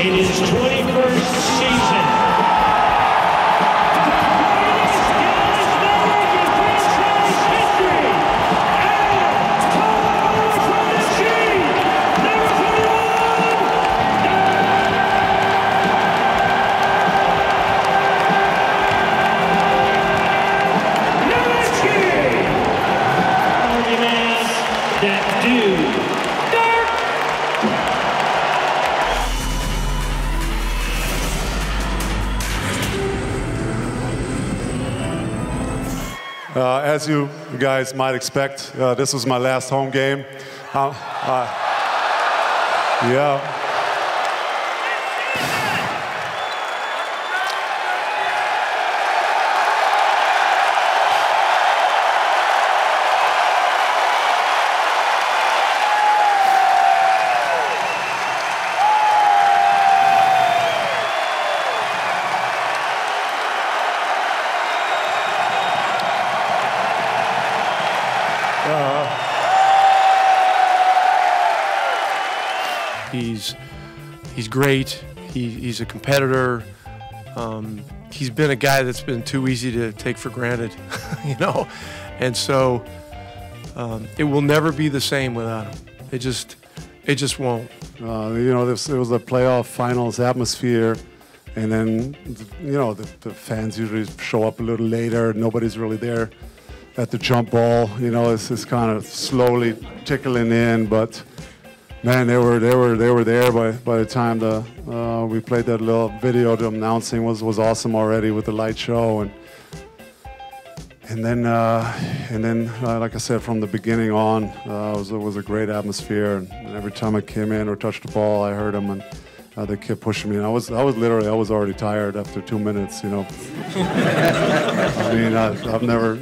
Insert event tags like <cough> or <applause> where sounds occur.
in his 21st season. That do Uh, as you guys might expect, uh, this was my last home game. Uh, uh yeah. He's he's great. He, he's a competitor. Um, he's been a guy that's been too easy to take for granted, <laughs> you know, and so um, it will never be the same without him. It just it just won't. Uh, you know, this, it was a playoff finals atmosphere, and then you know the, the fans usually show up a little later. Nobody's really there at the jump ball. You know, it's just kind of slowly tickling in, but man, they were they were they were there by by the time the uh, we played that little video. The announcing was was awesome already with the light show and. And then, uh, and then, uh, like I said, from the beginning on, uh, it, was, it was a great atmosphere. And, every time I came in or touched the ball, I heard them, and uh, they kept pushing me. And I was, I was literally, I was already tired after two minutes. You know, <laughs> I mean, I, I've never.